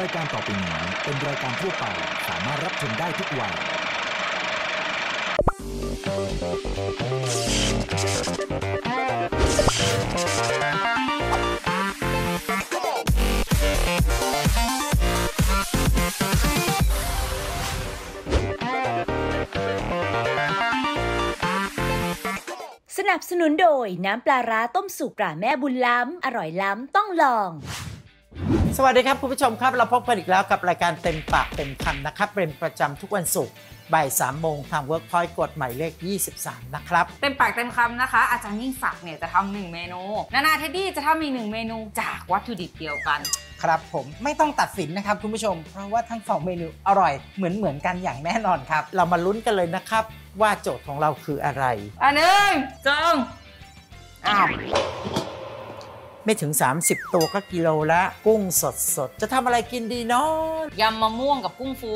รายการต่อไปนี้เป็นรายการทั่วไปสามารถรับชมได้ทุกวัย สนับสนุนโดยน้ำปลาร้าต้มสุกปลาแม่บุญล้ำ อร่อยล้ำต้องลอง สวัสดีครับคุณผู้ชมครับ เราพบกันอีกแล้วกับรายการเต็มปากเต็มคำนะครับ เป็นประจำทุกวันศุกร์บ่าย3โมงทาง Workpoint กฎหมายเลข 23 นะครับ เต็มปากเต็มคำนะคะ อาจารย์ยิ่งศักดิ์เนี่ยจะทำหนึ่งเมนู นานาเทดดี้จะทำอีกหนึ่งเมนูจากวัตถุดิบเดียวกัน ครับผมไม่ต้องตัดสินนะครับคุณผู้ชม เพราะว่าทั้งสองเมนูอร่อยเหมือนเหมือนกันอย่างแน่นอนครับ เรามาลุ้นกันเลยนะครับ ว่าโจทย์ของเราคืออะไร อันหนึ่งสองอ้าว ไม่ถึง 30 ตัวก็กิโลละกุ้งสดสดๆจะทำอะไรกินดีเนาะยำมะม่วงกับกุ้งฟู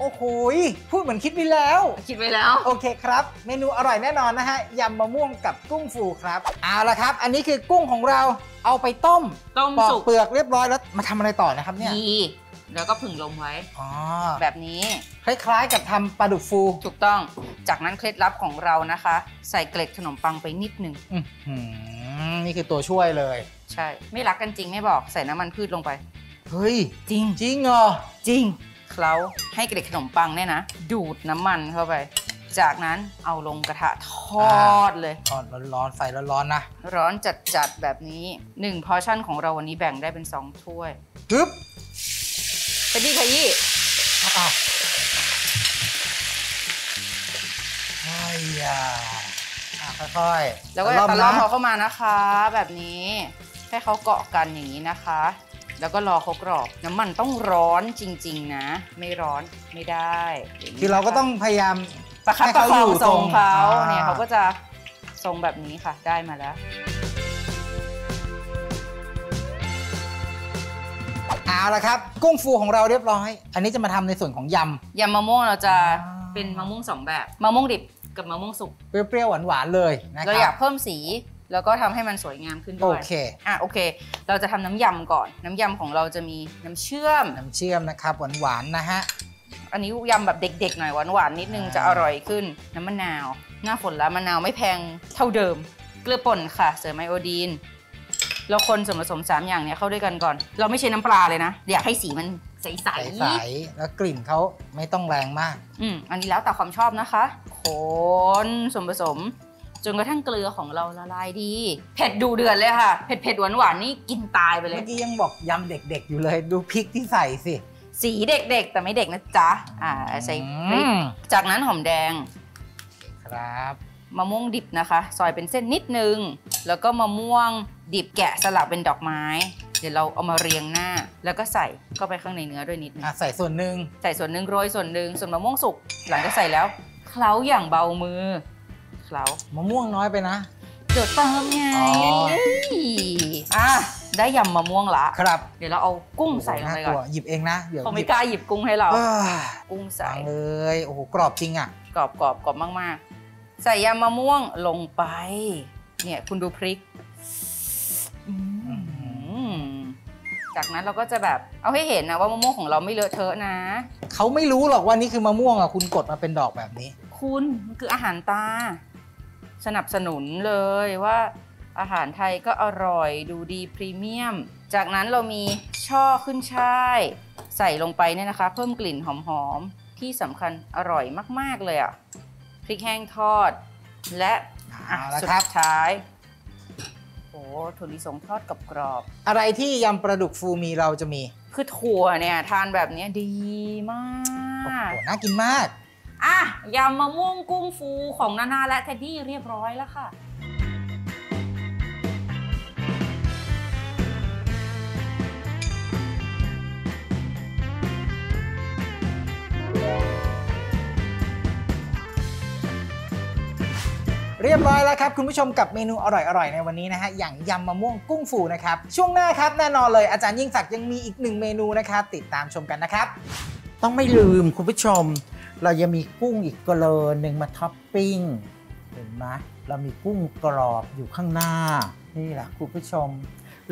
โอ้โหยพูดเหมือนคิดไปแล้ว คิดไว้แล้ว โอเคครับ เมนูอร่อยแน่นอนนะฮะยำมะม่วงกับกุ้งฟูครับเอาละครับ อันนี้คือกุ้งของเราเอาไปต้มต้มปอกสุก เปลือกเรียบร้อยแล้วมาทำอะไรต่อนะครับเนี่ยยีแล้วก็ผึ่งลมไว้ อ๋อแบบนี้คล้ายๆ กับทำปลาดุกฟูถูกต้อง จากนั้นเคล็ดลับของเรานะคะ ใส่เกล็ดขนมปังไปนิดหนึ่ง อื้อหือ นี่คือตัวช่วยเลย ใช่ ไม่รักกันจริงไม่บอกใส่น้ำมันพืชลงไป เฮ้ย จริง จริงเหรอ จริงเคล้าให้เกล็ดขนมปังเนี่ยนะ ดูดน้ำมันเข้าไป จากนั้นเอาลงกระทะทอดเลยตอนร้อนๆไฟร้อนๆนะ ร้อนจัดๆแบบนี้1พอชั่นของเราวันนี้แบ่งได้เป็น2ถ้วยฮึบเป็นที่ขยี้อ้าวไอ้ยาอะ ค่อยๆแล้วก็ตะตะมล่อมนะเขาเข้ามานะคะ แบบนี้ ให้เขาเกาะกันอย่างนี้นะคะ แล้วก็รอเขากรอบน้ำมันต้องร้อนจริง ๆ นะ ไม่ร้อนไม่ได้ย่นี้คือเราก็ต้องพยายามประคับให้ประเขาคอองยู่ทรงเขาตรงเนี่ยอ่าเขาก็จะทรงแบบนี้ค่ะได้มาแล้วเอาละครับ กุ้งฟูของเราเรียบร้อย อันนี้จะมาทำในส่วนของยยำมะม่วงเราจะอ่าเป็นมะม่วงสองแบบมะม่วงดิบ กับมะม่วงสุกำเปรี้ยวๆหวานๆเลยนะคเรารัอยากเพิ่มสีแล้วก็ทำให้มันสวยงามขึ้นโอด้วยเคอะโอเค เราจะทำน้ำยำก่อน น้ำยำของเราจะมีน้ำเชื่อม น้ำเชื่อมนะครับหวานๆนะฮะอันนี้ยำแบบเด็กๆหน่อยหวานๆนิดนึงอ่าจะอร่อยขึ้นน้ำมะนาว หน้าฝนแล้วมะนาวไม่แพงเท่าเดิม เกลือป่นค่ะ เสริมไอโอดีนเราคนส่วนผสมสามอย่างเนี้ยเข้าด้วยกันก่อน เราไม่ใช้น้ำปลาเลยนะ อยากให้สีมัน ใสใสๆแล้วกลิ่นเขาไม่ต้องแรงมากๆอืมอันนี้แล้วแต่ความชอบนะคะ คนส่วนผสม จนกระทั่งเกลือของเราละลายดี เผ็ดดูเดือดเลยค่ะ เผ็ดเผ็ดหวานหวานๆนี่กินตายไปเลย เมื่อกี้ยังบอกยำเด็กๆอยู่เลย ดูพริกที่ใส่สิ สีเด็กๆ แต่ไม่เด็กนะจ๊ะ อ่าใส่พริกอืมจากนั้นหอมแดง ครับ มะม่วงดิบนะคะ ซอยเป็นเส้นนิดนึง แล้วก็มะม่วงดิบแกะสลักเป็นดอกไม้ เดี๋ยวเราเอามาเรียงหน้า แล้วก็ใส่เข้าไปข้างในเนื้อด้วยนิดนึงอะใส่ส่วนหนึ่งใส่ส่วนหนึ่งโรยส่วนหนึ่งส่วนมะม่วงสุกหลังจากใส่แล้วเคล้าอย่างเบามือเคล้ามะม่วงน้อยไปนะเดี๋ยวเติมไงอ๋อ อะได้ยำมะม่วงละครับเดี๋ยวเราเอากุ้งใส่ลงไปก่น่ากลัวอนหยิบเองนะเดี๋ยวเขาหไม่ยิบกล้าหยิบกุ้งให้เราเอ้ยกุ้งใส่วางเลยโอ้โหกรอบจริงอะกรอบกรอบกรอบมากๆ ใส่ยำมะม่วงลงไป เนี่ยคุณดูพริกอืมจากนั้นเราก็จะแบบเอาให้เห็นนะว่ามะม่วงของเราไม่เลอะเทอะนะ เขาไม่รู้หรอกว่านี่คือมะม่วงอะคุณกดมาเป็นดอกแบบนี้ คุณมันคืออาหารตา สนับสนุนเลยว่าอาหารไทยก็อร่อยดูดีพรีเมียม จากนั้นเรามีช่อขึ้นช่าย ใส่ลงไปเนี่ยนะคะ เพิ่มกลิ่นหอมๆ ที่สำคัญอร่อยมาก ๆ เลยอะ พริกแห้งทอด และอะเอาละสุดครับท้ายโอ้ถั่วลิสงทอดกับกรอบอะไรที่ยำปลาดุกฟูมีเราจะมีๆคือถั่วเนี่ยทานแบบเนี้ยดีมาโอ้ก โหน่ากินมาก อะยำมะม่วงกุ้งฟูของนานาและเท็ดดี้เรียบร้อยแล้วค่ะ เรียบร้อยแล้วครับคุณผู้ชมกับเมนูอร่อยๆในวันนี้นะฮะอย่างยำมะม่วงกุ้งฟูนะครับช่วงหน้าครับแน่นอนเลยอาจารย์ยิ่งศักดิ์ยังมีอีกหนึ่งเมนูนะครับติดตามชมกันนะครับต้องไม่ลืมคุณผู้ชม เรายังมีกุ้งอีกกระเลอหนึ่งมาท็อปปิ้งเห็นไหมเรามีกุ้งกรอบอยู่ข้างหน้า นี่แหละคุณผู้ชม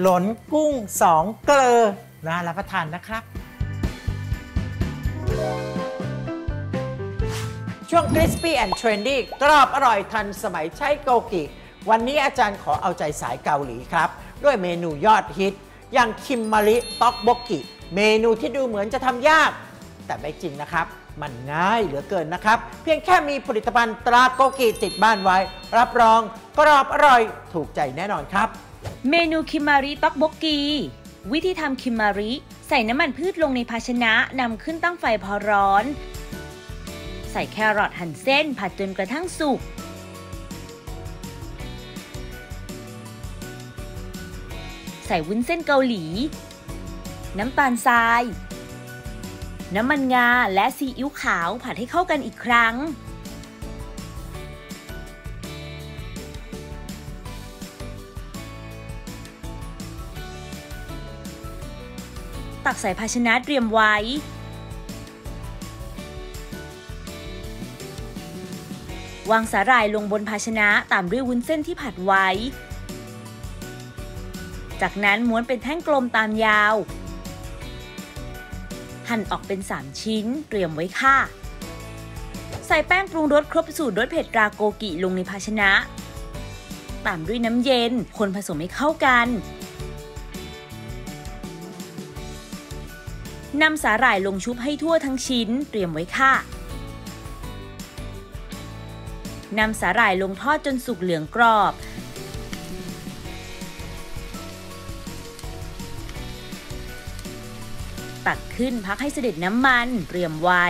หลนกุ้งสองเกลอน่ารับประทานนะครับ ช่วง Crispy and Trendy กรอบอร่อยทันสมัยใช้โกกิ วันนี้อาจารย์ขอเอาใจสายเกาหลีครับ ด้วยเมนูยอดฮิต อย่างคิมมาริต็อกบกกิ เมนูที่ดูเหมือนจะทำยาก แต่ไม่จริงนะครับ มันง่ายเหลือเกินนะครับ เพียงแค่มีผลิตภัณฑ์ตราโกกิติดบ้านไว้ รับรองกรอบอร่อยถูกใจแน่นอนครับ เมนูคิมมาริต็อกบกกีวิธีทำคิมมาริ ใส่น้ำมันพืชลงในภาชนะนำขึ้นตั้งไฟพอร้อน ใส่แครอทหั่นเส้นผัดจนกระทั่งสุก ใส่วุ้นเส้นเกาหลี น้ำตาลทราย น้ำมันงาและซีอิ๊วขาวผัดให้เข้ากันอีกครั้งตักใส่ภาชนะเตรียมไว้ วางสาหร่ายลงบนภาชนะตามด้วยวุ้นเส้นที่ผัดไว้ จากนั้นม้วนเป็นแท่งกลมตามยาว หั่นออกเป็น 3 ชิ้นเตรียมไว้ค่ะ ใส่แป้งปรุงรสครบสูตรรสเผ็ดราโกกิลงในภาชนะ ตามด้วยน้ำเย็น คนผสมให้เข้ากันนำสาหร่ายลงชุบให้ทั่วทั้งชิ้นเตรียมไว้ค่ะ นำสาหร่ายลงทอดจนสุกเหลืองกรอบ ตักขึ้นพักให้เสด็จน้ำมันเตรียมไว้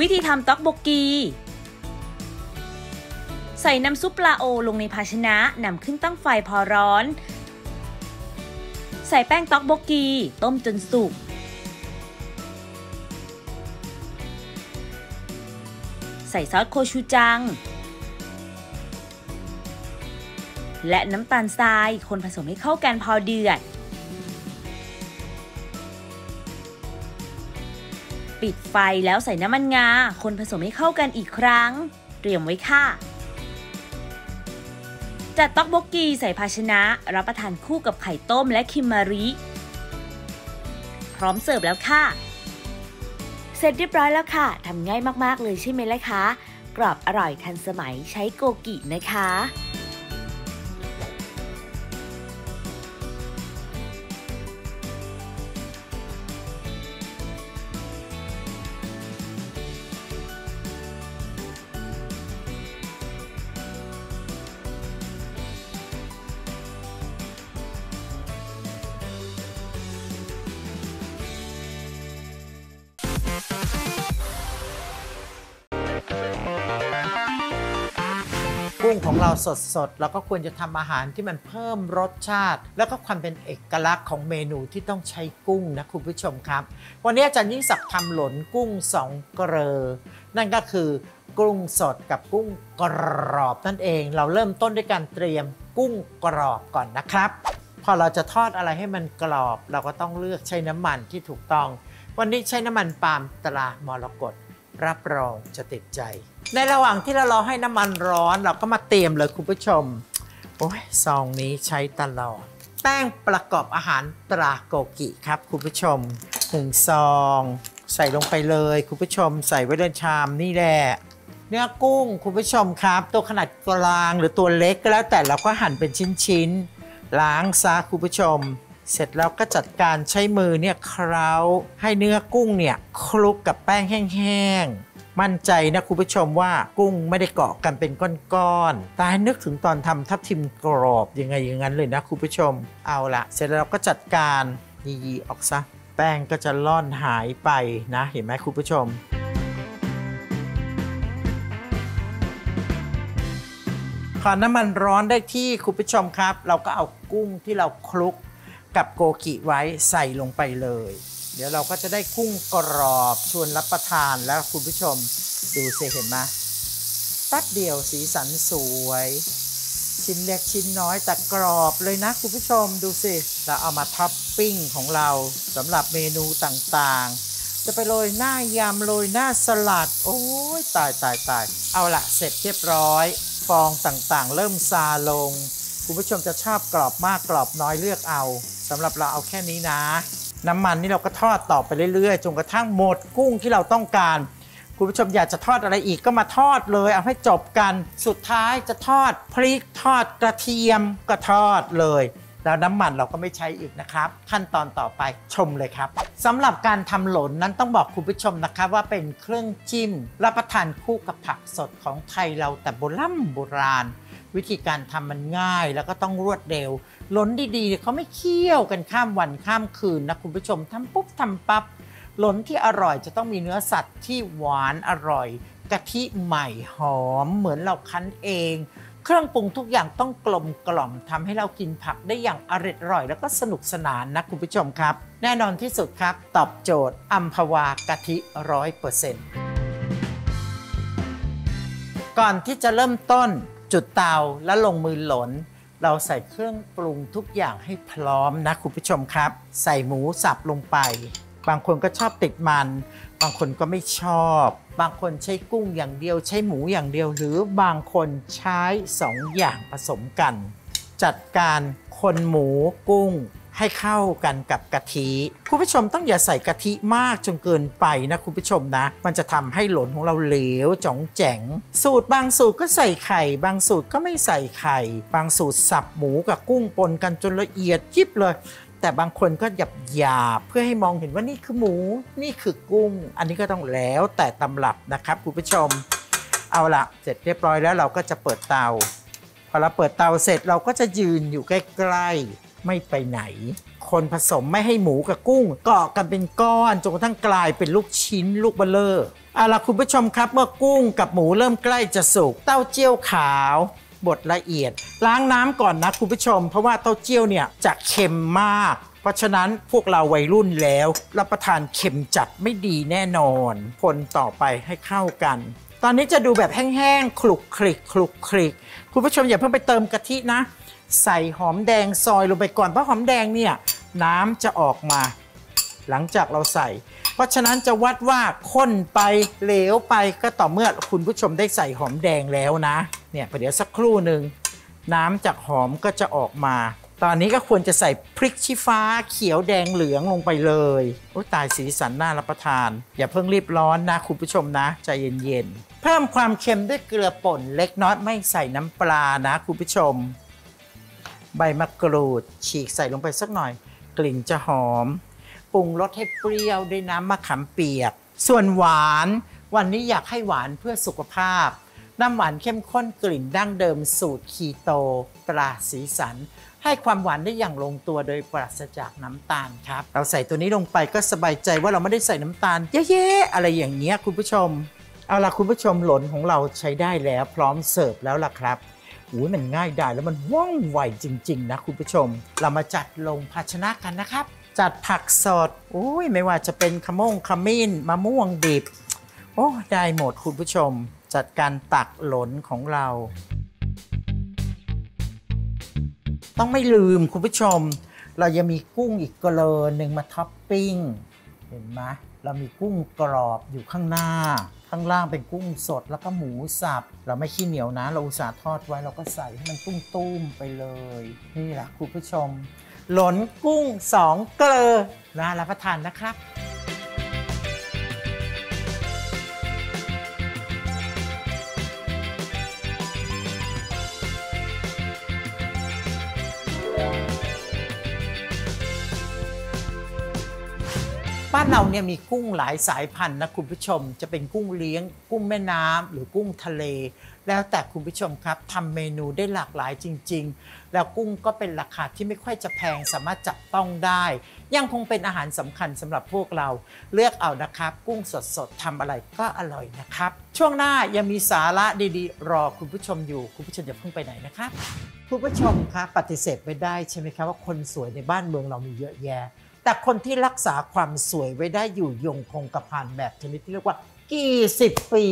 วิธีทำต๊อกบกกีใส่น้ำซุปปลาโอลงในภาชนะนำขึ้นตั้งไฟพอร้อน ใส่แป้งต๊อกบกกี ต้มจนสุก ส่ซอสโคชูจัง และน้ำตาลทรายคนผสมให้เข้ากันพอเดือด ปิดไฟแล้วใส่น้ำมันงา คนผสมให้เข้ากันอีกครั้ง เตรียมไว้ค่ะ จัดต๊อกบกกีใส่ภาชนะ รับประทานคู่กับไข่ต้มและคิมมาริพร้อมเสิร์ฟแล้วค่ะ เสร็จเรียบร้อยแล้วค่ะทำง่ายมากๆเลยใช่ไหมล่ะคะ กรอบอร่อยทันสมัยใช้โกกินะคะ กุ้งของเราสดๆ แล้วก็ควรจะทำอาหารที่มันเพิ่มรสชาติ แล้วก็ความเป็นเอกลักษณ์ของเมนูที่ต้องใช้กุ้งนะคุณผู้ชมครับ วันนี้อาจารย์ยิ่งศักดิ์ทำหลนกุ้งสองเกลอนั่นก็คือกุ้งสดกับกุ้งกรอบนั่นเอง เราเริ่มต้นด้วยการเตรียมกุ้งกรอบก่อนนะครับ พอเราจะทอดอะไรให้มันกรอบ เราก็ต้องเลือกใช้น้ำมันที่ถูกต้อง วันนี้ใช้น้ำมันปาล์มตรามรกตรับรองจะติดใจ ในระหว่างที่เรารอให้น้ำมันร้อนเราก็มาเตรียมเลยคุณผู้ชม โอ้ยซองนี้ใช้ตลอด แป้งประกอบอาหารตราโกกิครับคุณผู้ชมหนึ่งซอง ใส่ลงไปเลยคุณผู้ชม ใส่ไว้ในชามนี่แหละเนื้อกุ้งคุณผู้ชมครับ ตัวขนาดกลางหรือตัวเล็กก็แล้วแต่เราก็หั่นเป็นชิ้นๆล้างซะคุณผู้ชม เสร็จแล้วก็จัดการใช้มือเนี่ยเคล้าให้เนื้อกุ้งเนี่ยคลุกกับแป้งแห้งๆ มั่นใจนะคุณผู้ชมว่ากุ้งไม่ได้เกาะกันเป็นก้อนๆแต่ให้นึกถึงตอนทำทับทิมกรอบยังไงอย่างนั้นเลยนะคุณผู้ชม เอาละเสร็จแล้วเราก็จัดการยีๆออกซะ แป้งก็จะล่อนหายไปนะ เห็นไหมคุณผู้ชมพอน้ำมันร้อนได้ที่คุณผู้ชมครับ เราก็เอากุ้งที่เราคลุกกับโกกิไว้ใส่ลงไปเลย เดี๋ยวเราก็จะได้กุ้งกรอบชวนรับประทานแล้วคุณผู้ชมดูสิเห็นไหมแป๊บเดียวสีสันสวย ชิ้นเล็กชิ้นน้อยแต่กรอบเลยนะคุณผู้ชมดูสิเราเอามาท็อปปิ้งของเราสำหรับเมนูต่างๆ จะไปโรยหน้ายำโรยหน้าสลัด โอ้ยตายตายตายเอาละเสร็จเรียบร้อย ฟองต่างๆ เริ่มซาลง คุณผู้ชมจะชอบกรอบมากกรอบน้อยเลือกเอาสำหรับเราเอาแค่นี้นะ น้ำมันนี่เราก็ทอดต่อไปเรื่อยๆจนกระทั่งหมดกุ้งที่เราต้องการ คุณผู้ชมอยากจะทอดอะไรอีกก็มาทอดเลย เอาให้จบกันสุดท้ายจะทอดพริกทอดกระเทียมก็ทอดเลยแล้วน้ำมันเราก็ไม่ใช้อีกนะครับ ขั้นตอนต่อไปชมเลยครับสำหรับการทำหลนนั้นต้องบอกคุณผู้ชมนะครับว่าเป็นเครื่องจิ้มรับประทานคู่กับผักสดของไทยเราแต่โบราณโบราณ วิธีการทำมันง่ายแล้วก็ต้องรวดเร็ว ลนดีๆเขาไม่เคี่ยวกันข้ามวันข้ามคืนนะคุณผู้ชมทำปุ๊บทำปั๊บหลนที่อร่อยจะต้องมีเนื้อสัตว์ที่หวานอร่อยกะทิใหม่หอมเหมือนเราคั้นเอง เครื่องปรุงทุกอย่างต้องกลมกล่อมทำให้เรากินผักได้อย่างอร่อยอร่อย แล้วก็สนุกสนานนะคุณผู้ชมครับ แน่นอนที่สุดครับ ตอบโจทย์อัมพวากะทิร้อยเปอร์เซ็นต์ก่อนที่จะเริ่มต้นจุดเตาและลงมือหลน เราใส่เครื่องปรุงทุกอย่างให้พร้อมนะคุณผู้ชมครับ ใส่หมูสับลงไป บางคนก็ชอบติดมัน บางคนก็ไม่ชอบ บางคนใช้กุ้งอย่างเดียว ใช้หมูอย่างเดียว หรือบางคนใช้สองอย่างผสมกัน จัดการคนหมูกุ้ง ให้เข้ากันกับกะทิคุณผู้ชมต้องอย่าใส่กะทิมากจนเกินไปนะคุณผู้ชมนะ มันจะทำให้หลนของเราเหลวจ่องแจ๋ง สูตรบางสูตรก็ใส่ไข่ บางสูตรก็ไม่ใส่ไข่ บางสูตรสับหมูกับกุ้งปนกันจนละเอียดยิบเลยแต่บางคนก็หยับหยาบเพื่อให้มองเห็นว่านี่คือหมูนี่คือกุ้ง อันนี้ก็ต้องแล้วแต่ตำรับนะครับคุณผู้ชม เอาละเสร็จเรียบร้อยแล้วเราก็จะเปิดเตา พอเราเปิดเตาเสร็จเราก็จะยืนอยู่ใกล้ๆ ไม่ไปไหน คนผสมไม่ให้หมูกับกุ้งเกาะกันเป็นก้อนจนกระทั่งกลายเป็นลูกชิ้นลูกเบลเลอร์เอาล่ะคุณผู้ชมครับเมื่อกุ้งกับหมูเริ่มใกล้จะสุกเต้าเจี้ยวขาวบดละเอียด ล้างน้ำก่อนนะคุณผู้ชม เพราะว่าเต้าเจี้ยวเนี่ยจะเค็มมาก เพราะฉะนั้นพวกเราวัยรุ่นแล้ว รับประทานเค็มจัดไม่ดีแน่นอนคนต่อไปให้เข้ากัน ตอนนี้จะดูแบบแห้งๆคลุกคลิกคลุกคลิกคุณผู้ชมอย่าเพิ่งไปเติมกะทินะ ใส่หอมแดงซอยลงไปก่อนเพราะหอมแดงเนี่ยน้ำจะออกมา หลังจากเราใส่ เพราะฉะนั้นจะวัดว่าข้นไปเหลวไปก็ต่อเมื่อคุณผู้ชมได้ใส่หอมแดงแล้วนะเนี่ยเดี๋ยวสักครู่หนึ่งน้ำจากหอมก็จะออกมา ตอนนี้ก็ควรจะใส่พริกชี้ฟ้า เขียวแดงเหลืองลงไปเลยโอ้ตายสีสันน่ารับประทาน อย่าเพิ่งรีบร้อนนะคุณผู้ชมนะใจเย็นๆเพิ่มความเค็มด้วยเกลือป่นเล็กน้อยไม่ใส่น้ำปลานะคุณผู้ชม ใบมะกรูด ฉีกใส่ลงไปสักหน่อย กลิ่นจะหอม ปรุงรสให้เปรี้ยวด้วยน้ำมะขามเปียก ส่วนหวาน วันนี้อยากให้หวานเพื่อสุขภาพ น้ำหวานเข้มข้นกลิ่นดั้งเดิมสูตรคีโต ปราสีสัน ให้ความหวานได้อย่างลงตัวโดยปราศจากน้ำตาลครับ เราใส่ตัวนี้ลงไปก็สบายใจว่าเราไม่ได้ใส่น้ำตาลเยอะๆอะไรอย่างเงี้ยคุณผู้ชม เอาล่ะคุณผู้ชมหลนของเราใช้ได้แล้วพร้อมเสิร์ฟแล้วล่ะครับ อุ้ยมันง่ายได้แล้วมันว่องไวจริง ๆ นะคุณผู้ชม เรามาจัดลงภาชนะกันนะครับ จัดผักสดอุ้ยไม่ว่าจะเป็นขมงขมิ้นมะม่วงดิบ โอ้ได้หมดคุณผู้ชม จัดการตักหลนของเรา ต้องไม่ลืมคุณผู้ชม เรายังมีกุ้งอีกกระเลหนึ่งมาท็อปปิ้ง เห็นไหมเรามีกุ้งกรอบอยู่ข้างหน้า ข้างล่างเป็นกุ้งสดแล้วก็หมูสับ เราไม่ขี้เหนียวนะ เราอุตส่าห์ทอดไว้เราก็ใส่ให้มันตุ้มๆไปเลย นี่แหละคุณผู้ชม หลนกุ้งสองเกลอน่ารับประทานนะครับานเราเนี่ยมีกุ้งหลายสายพันธุ์นะคุณผู้ชม จะเป็นกุ้งเลี้ยง กุ้งแม่น้ำหรือกุ้งทะเล แล้วแต่คุณผู้ชมครับทำเมนูได้หลากหลายจริง ๆ แล้วกุ้งก็เป็นราคาที่ไม่ค่อยจะแพงสามารถจับต้องได้ ยังคงเป็นอาหารสำคัญสำหรับพวกเราเลือกเอานะครับ กุ้งสดๆทำอะไรก็อร่อยนะครับ ช่วงหน้ายังมีสาระดีๆ รอคุณผู้ชมอยู่คุณผู้ชมอย่าเพิ่งไปไหนนะครับคุณผู้ชมคะปฏิเสธไม่ได้ใช่ไหมครับว่าคนสวยในบ้านเมืองเรามีเยอะแยะ แต่คนที่รักษาความสวยไว้ได้อยู่ยงคงกระพันแบบชนิดที่เรียกว่ากี่สิบปี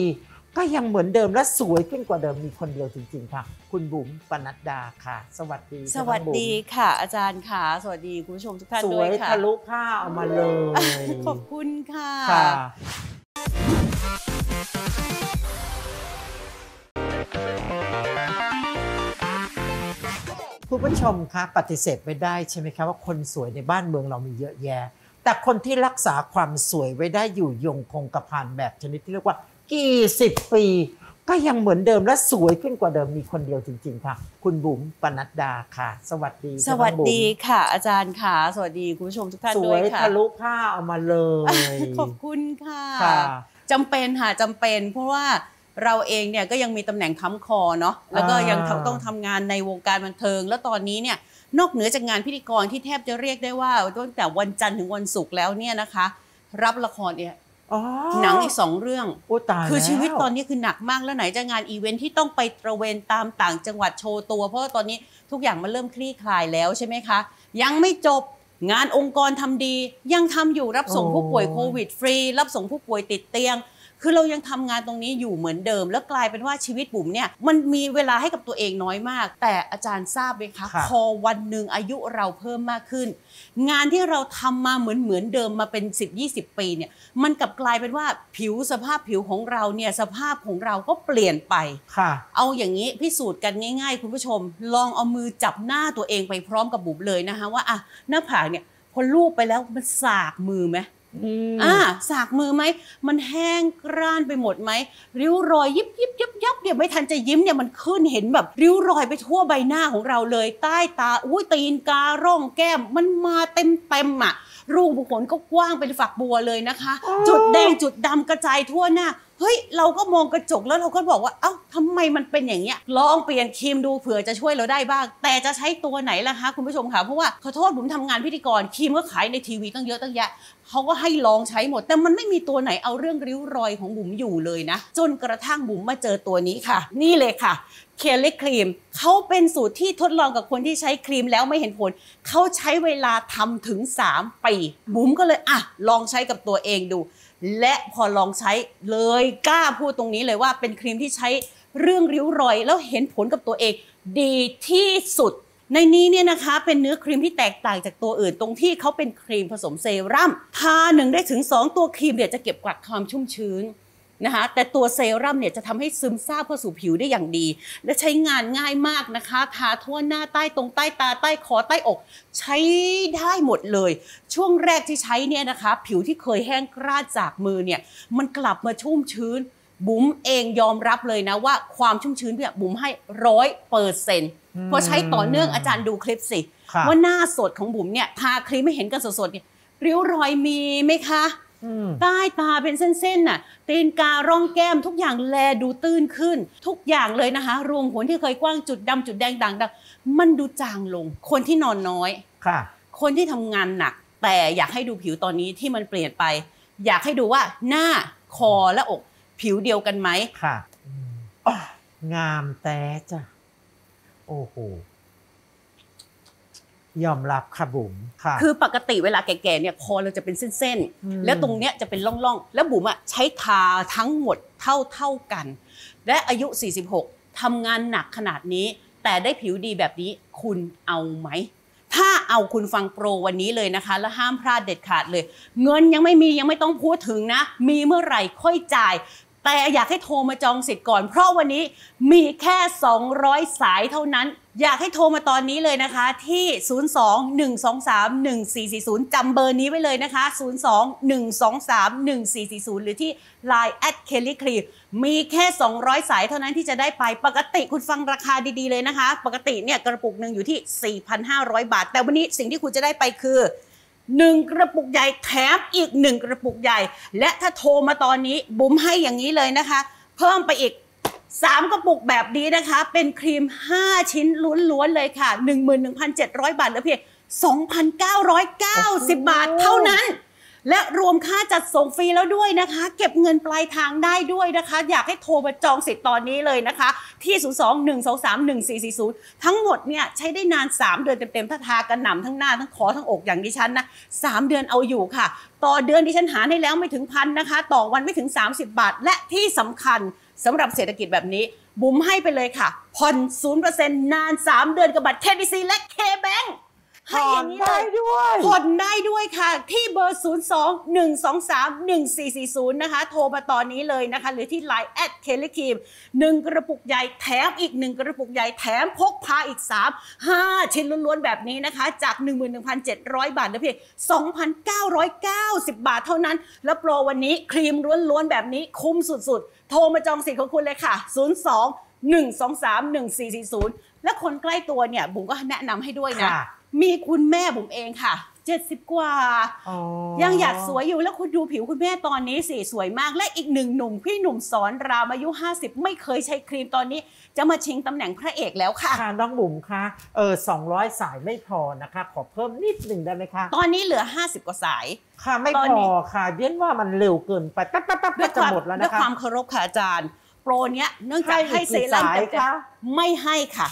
ก็ยังเหมือนเดิมและสวยขึ้นกว่าเดิมมีคนเดียวจริง ๆ ค่ะ คุณบุ๋มปนัดดาค่ะ สวัสดีสวัสดีค่ะค่ะอาจารย์ค่ะ สวัสดีคุณผู้ชมทุกท่านน้องบุ๋มสด้ววยยค่ะทะลุผ้าออกมาเลย ขอบคุณค่ะ ค่ะคุณผู้ชมคะปฏิเสธไม่ได้ใช่ไหมคะว่าคนสวยในบ้านเมืองเรามีเยอะแยะ แต่คนที่รักษาความสวยไว้ได้อยู่ยงคงกระพันแบบชนิดที่เรียกว่ากี่สิบปี ก็ยังเหมือนเดิมและสวยขึ้นกว่าเดิมมีคนเดียวจริง ๆ ค่ะ คุณบุ๋มปนัดดาค่ะ สวัสดีสค่ะวัสน้องบุ๋มดีค่ะ อาจารย์ค่ะ สวัสดีคุณผู้ชมทุกท่านสด้ววยยค่ะทะลุผ้าเอามาเลย ขอบคุณค่ะค่ะจำเป็นค่ะจำเป็นเพราะว่า เราเองเนี่ยก็ยังมีตำแหน่งค้ำคอเนาะแล้วก็ยังอ่าต้องทำงานในวงการบันเทิง แล้วตอนนี้เนี่ยนอกเหนือจากงานพิธีกรที่แทบจะเรียกได้ว่าตั้งแต่วันจันทร์ถึงวันศุกร์แล้วเนี่ยนะคะ รับละครเนี่ยอ๋อหนังอีกสองเรื่องโอ้ตายคือชีวิตแล้วตอนนี้คือหนักมากแล้วไหนจะงานอีเวนท์ที่ต้องไปตระเวนตามต่างจังหวัดโชว์ตัว เพราะว่าตอนนี้ทุกอย่างมันเริ่มคลี่คลายแล้วใช่ไหมคะ ยังไม่จบงานองค์กรทำดี ยังทำอยู่รับส่งโอ้ผู้ป่วยโควิดฟรี รับส่งผู้ป่วยติดเตียง คือเรายังทำงานตรงนี้อยู่เหมือนเดิม แล้วกลายเป็นว่าชีวิตบุ๋มเนี่ยมันมีเวลาให้กับตัวเองน้อยมาก แต่อาจารย์ทราบไหมคะค่ะพอวันหนึ่งอายุเราเพิ่มมากขึ้น งานที่เราทำมาเหมือนเหมือนเดิมมาเป็น 10-20 ปีเนี่ยมันกลับกลายเป็นว่าผิวสภาพผิวของเราเนี่ยสภาพของเราก็เปลี่ยนไปค่ะ เอาอย่างนี้พิสูจน์กันง่าย ๆ คุณผู้ชม ลองเอามือจับหน้าตัวเองไปพร้อมกับบุ๋มเลยนะคะว่าอะหน้าผากเนี่ยพอลูบไปแล้วมันสากมือไหม อ่าสากมือไหมมันแห้งกร้านไปหมดไหมริ้วรอยยิบยิบยับยับเนี่ยไม่ทันจะยิ้มเนี่ยมันขึ้นเห็นแบบริ้วรอยไปทั่วใบหน้าของเราเลย ใต้ตาอุ้ยตีนการ่องแก้มมันมาเต็มเต็มๆอะรูขุมขนก็กว้างเป็นฝักบัวเลยนะคะ จุดแดงจุดดำกระจายทั่วหน้าเฮ้ยเราก็มองกระจกแล้วเราก็บอกว่าเอ้าทำไมมันเป็นอย่างเงี้ยลองเปลี่ยนครีมดูเผื่อจะช่วยเราได้บ้าง แต่จะใช้ตัวไหนล่ะคะคุณผู้ชมคะเพราะว่าขอโทษผมทำงานพิธีกรครีมก็ขายในทีวีตั้งเยอะตั้งแยะ เขาก็ให้ลองใช้หมด แต่มันไม่มีตัวไหนเอาเรื่องริ้วรอยของบุ๋มอยู่เลยนะ จนกระทั่งบุ๋มมาเจอตัวนี้ค่ะ นี่เลยค่ะเคลิครีมเขาเป็นสูตรที่ทดลองกับคนที่ใช้ครีมแล้วไม่เห็นผล เขาใช้เวลาทำถึง 3 ปี บุ๋มก็เลยอะลองใช้กับตัวเองดู และพอลองใช้เลยกล้าพูดตรงนี้เลยว่าเป็นครีมที่ใช้เรื่องริ้วรอย แล้วเห็นผลกับตัวเองดีที่สุด ในนี้เนี่ยนะคะเป็นเนื้อครีมที่แตกต่างจากตัวอื่นตรงที่เขาเป็นครีมผสมเซรั่มทาหนึ่งได้ถึง 2 ตัวครีมเนี่ยจะเก็บกักความชุ่มชื้นนะคะแต่ตัวเซรั่มเนี่ยจะทำให้ซึมซาบเข้าสู่ผิวได้อย่างดี และใช้งานง่ายมากนะคะทาทั่วหน้าใต้ตรงใต้ตาใต้คอใต้อก ใช้ได้หมดเลย ช่วงแรกที่ใช้เนี่ยนะคะ ผิวที่เคยแห้งกร้านจากมือเนี่ยมันกลับมาชุ่มชื้น บุ๋มเองยอมรับเลยนะว่าความชุ่มชื้นเนี่ยบุ๋มให้ร้อยเปอร์เซ็นต์พอใช้ต่อเนื่องอาจารย์ดูคลิปสิค่ะว่าหน้าสดของบุ๋มเนี่ยทาครีมไม่เห็นกันสดๆเนี่ยริ้วรอยมีไหมคะอืมใต้ตาเป็นเส้นๆน่ะตีนการ่องแก้มทุกอย่างแลดูตื้นขึ้น ทุกอย่างเลยนะคะ รวมขนที่เคยกว้างจุดดำจุดแดงด่างดำมันดูจางลง คนที่นอนน้อยค่ะ คนที่ทำงานหนัก แต่อยากให้ดูผิวตอนนี้ที่มันเปลี่ยนไป อยากให้ดูว่าหน้าคอและอก ผิวเดียวกันไหมค่ะอืมอ้องามแต่จ้ะ โอ้โห ยอมรับค่ะบุ๋มค่ะ คือปกติเวลาแก่ๆเนี่ยคอเราจะเป็นเส้นอืมๆแล้วตรงเนี้ยจะเป็นร่องๆ แล้วบุ๋มอะใช้ทาทั้งหมดเท่าๆกัน และอายุ 46ทำงานหนักขนาดนี้ แต่ได้ผิวดีแบบนี้คุณเอาไหม ถ้าเอาคุณฟังโปรวันนี้เลยนะคะ และห้ามพลาดเด็ดขาดเลย เงินยังไม่มียังไม่ต้องพูดถึงนะ มีเมื่อไหร่ค่อยจ่าย แต่อยากให้โทรมาจองสิทธิ์ก่อน เพราะวันนี้มีแค่ 200 สายเท่านั้น อยากให้โทรมาตอนนี้เลยนะคะ ที่ 02-123-1440 จำเบอร์นี้ไว้เลยนะคะ 02-123-1440 หรือที่ Line at Kelly c l e a มีแค่ 200 สายเท่านั้นที่จะได้ไปปกติคุณฟังราคาดีๆเลยนะคะ ปกติเนี่ยกระปุกหนึ่งอยู่ที่ 4,500 บาท แต่วันนี้สิ่งที่คุณจะได้ไปคือ หนึ่งกระปุกใหญ่แถมอีกหนึ่งกระปุกใหญ่ และถ้าโทรมาตอนนี้บุ๋มให้อย่างนี้เลยนะคะ เพิ่มไปอีก 3 กระปุกแบบนี้นะคะ เป็นครีม 5 ชิ้นล้วนๆเลยค่ะ 11,700 บาทเหลือเพียง2,990 บาทเท่านั้น และรวมค่าจัดส่งฟรีแล้วด้วยนะคะ เก็บเงินปลายทางได้ด้วยนะคะ อยากให้โทรมาจองสิทธิ์ตอนนี้เลยนะคะ ที่ 02-123-1440 ทั้งหมดเนี่ยใช้ได้นาน 3 เดือนเต็มๆถ้าทากันหนำทั้งหน้าทั้งคอทั้งอกอย่างดิฉันนะ3เดือนเอาอยู่ค่ะ ต่อเดือนดิฉันหารให้แล้วไม่ถึงพันนะคะ ต่อวันไม่ถึง 30 บาท และที่สำคัญสำหรับเศรษฐกิจแบบนี้บุ๋มให้ไปเลยค่ะผ่อน0%นาน 3 เดือนกับบัตร KBC และ KBank ให้อย่างนี้เลยด้วยผ่อนได้ด้วยค่ะ ที่เบอร์ 0 2 1 2 3 1 4 4 0 นะคะ โทรมาตอนนี้เลยนะคะ หรือที่ Line แอดเคลครีม1กระปุกใหญ่แถมอีก1กระปุกใหญ่แถมพกพาอีก 3 5 ชิ้นล้วนๆ แบบนี้นะคะ จาก 11,700 บาทเหลือเพียง2,990 บาทเท่านั้น แล้วโปรวันนี้ครีมล้วนๆ แบบนี้คุ้มสุดๆ โทรมาจองสิทธิ์ของคุณเลยค่ะ 02 123 1440 และคนใกล้ตัวเนี่ยบุ๋มก็แนะนำให้ด้วยนะค่ะ มีคุณแม่บุ๋มเองค่ะ 70 กว่าอ๋อยังอยากสวยอยู่แล้วคุณดูผิวคุณแม่ตอนนี้สิสวยมาก และอีกหนึ่งหนุ่มพี่หนุ่มสอนรามอายุ 50 ไม่เคยใช้ครีมตอนนี้ จะมาชิงตำแหน่งพระเอกแล้วค่ะ ค่ะน้องบุ๋มคะเออ200 สายไม่พอนะคะ ขอเพิ่มนิดหนึ่งได้ไหมคะ ตอนนี้เหลือ 50 กว่าสาย ค่ะไม่ตอนพนี้อค่ะเดียนว่ามันเร็วเกินไปแป๊บแป๊บแป๊บด้วยคจะวามหมดแล้วด้วยนะคะความเคารพค่ะอาจารย์ โปรเนี้ยเนื่องจากให้ให้อีกเซกี่รั่มสายเต็มๆคะไม่ให้ค่ะ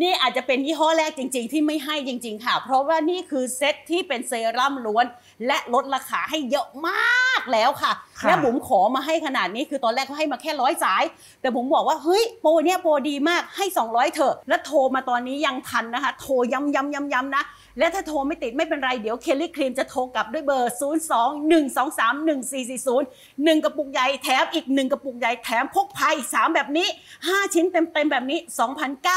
นี่อาจจะเป็นยี่ห้อแรกจริง ๆ ที่ไม่ให้จริง ๆ ค่ะ เพราะว่านี่คือเซตที่เป็นเซรั่มล้วน และลดราคาให้เยอะมากแล้วค่ะค่ะและบุ๋มขอมาให้ขนาดนี้คือตอนแรกเขาให้มาแค่ร้อยสาย แต่บุ๋มบอกว่าเฮ้ยโปรเนี้ยโปรดีมากให้ 200 เถอะ แล้วโทรมาตอนนี้ยังทันนะคะ โทรย้ำย้ำย้ำย้ำนะ และถ้าโทรไม่ติดไม่เป็นไร เดี๋ยวเคลลี่ครีมจะโทรกลับด้วยเบอร์ 0 2 1 2 3 1 4 4 0 1 กระปุกใหญ่แถมอีก 1 กระปุกใหญ่แถมพกพาอีก 3 แบบนี้ 5 ชิ้นเต็มๆแบบนี้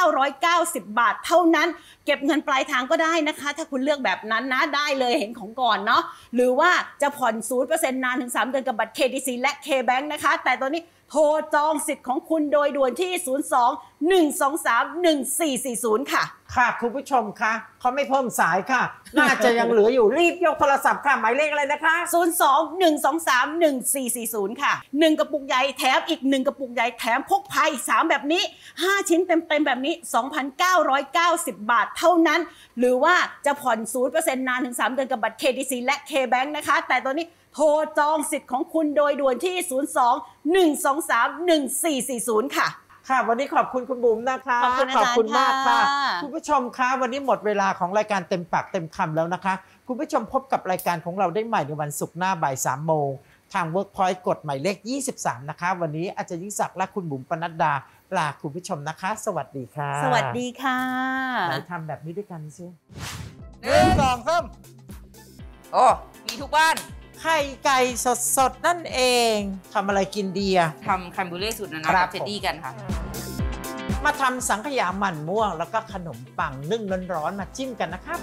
2,990 บาทเท่านั้น เก็บเงินปลายทางก็ได้นะคะ ถ้าคุณเลือกแบบนั้นนะได้เลยเห็นของก่อนเนาะหรือว่าจะผ่อน 0%นานถึง 3 เดือนกับบัตร KDC และ KBank นะคะ แต่ตอนนี้ โทรจองสิทธิ์ของคุณโดยด่วนที่ 02 123 1440 ค่ะ ค่ะคุณผู้ชมคะเขาไม่เพิ่มสายค่ะ น่าจะยังเหลืออยู่รีบยกโทรศัพท์ค่ะ หมายเลขอะไรนะคะ 02 123 1440 ค่ะ 1 กระปุกใหญ่แถมอีก 1 กระปุกใหญ่แถมพกพาอีก 3 แบบนี้ 5 ชิ้นเต็มๆ แบบนี้ 2,990 บาทเท่านั้น หรือว่าจะผ่อน 0%นานถึง 3 เดือนกับบัตร KDC และ KBank นะคะ แต่ตอนนี้ โทรจองสิทธิ์ของคุณโดยด่วนที่ 02 123 1440 ค่ะ ค่ะ วันนี้ขอบคุณคุณบุ๋มนะคะขอบคุณอาจารย์คุณมากค่ะ ค่ะ คุณผู้ชมคะวันนี้หมดเวลาของรายการเต็มปากเต็มคำแล้วนะคะ คุณผู้ชมพบกับรายการของเราได้ใหม่ในวันศุกร์หน้าบ่ายสามโมงทาง Workpoint กดหมายเลข 23 นะคะ วันนี้อาจารย์ยิ่งศักดิ์และคุณบุ๋มปนัดดาลาคุณผู้ชมนะคะ สวัสดีค่ะสวัสดีค่ะ ไหนทำแบบนี้ด้วยกันสิหนึ่งสองสามโอ้ มีทุกบ้าน ไข่ไก่สดๆ นั่นเองทำอะไรกินดีอะทำคัมบูเล่สูตรนานาครักับบเท็ดดี้กันค่ะ มาทำสังขยาหมั่นม่วง แล้วก็ขนมปังนึ่งร้อนๆมาจิ้มกันนะครับ